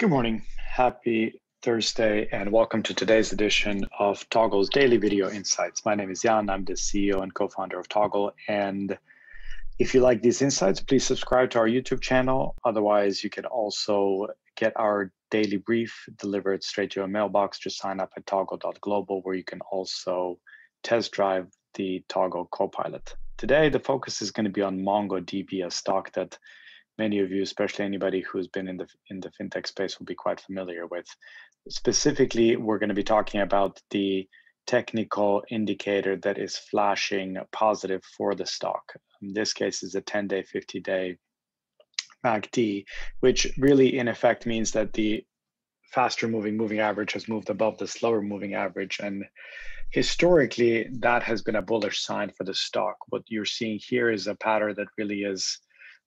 Good morning. Happy Thursday, and welcome to today's edition of Toggle's Daily Video Insights. My name is Jan. I'm the CEO and co founder of Toggle. And if you like these insights, please subscribe to our YouTube channel. Otherwise, you can also get our daily brief delivered straight to your mailbox. Just sign up at toggle.global, where you can also test drive the Toggle Copilot. Today, the focus is going to be on MongoDB, a stock that many of you, especially anybody who's been in the in the fintech space, will be quite familiar with. Specifically, we're going to be talking about the technical indicator that is flashing positive for the stock. In this case, is a 10-day, 50-day MACD, which really in effect means that the faster moving moving average has moved above the slower moving average and historically that has been a bullish sign for the stock what you're seeing here is a pattern that really is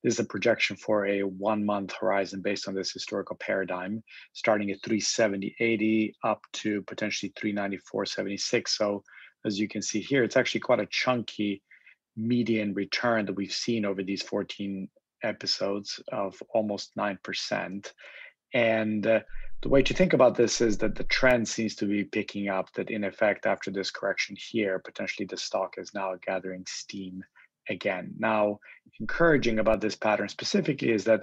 this is a projection for a one month horizon based on this historical paradigm, starting at 370.80 up to potentially 394.76. So as you can see here, it's actually quite a chunky median return that we've seen over these 14 episodes of almost 9%. And uh, the way to think about this is that the trend seems to be picking up, that in effect, after this correction here, potentially the stock is now gathering steam again. Now, encouraging about this pattern specifically is that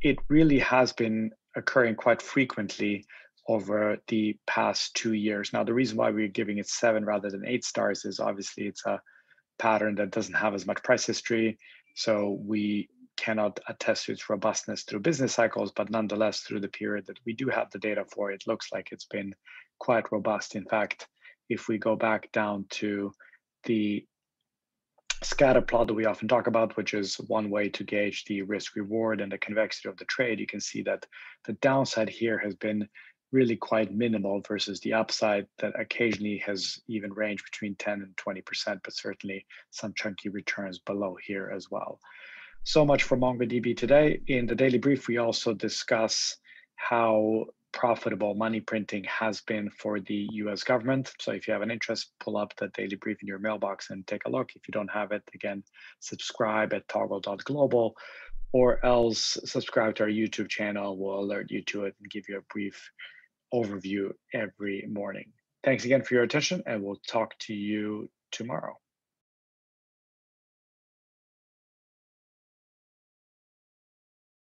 it really has been occurring quite frequently over the past two years. Now, the reason why we're giving it seven rather than eight stars is obviously it's a pattern that doesn't have as much price history. So we cannot attest to its robustness through business cycles, but nonetheless, through the period that we do have the data for, it looks like it's been quite robust. In fact, if we go back down to the scatter plot that we often talk about, which is one way to gauge the risk reward and the convexity of the trade, you can see that the downside here has been really quite minimal versus the upside that occasionally has even ranged between 10 and 20%, but certainly some chunky returns below here as well. So much for MongoDB today. In the daily brief, we also discuss how profitable money printing has been for the US government. So if you have an interest, pull up the daily brief in your mailbox and take a look. If you don't have it, again, subscribe at toggle.global or else subscribe to our YouTube channel. We'll alert you to it and give you a brief overview every morning. Thanks again for your attention, and we'll talk to you tomorrow.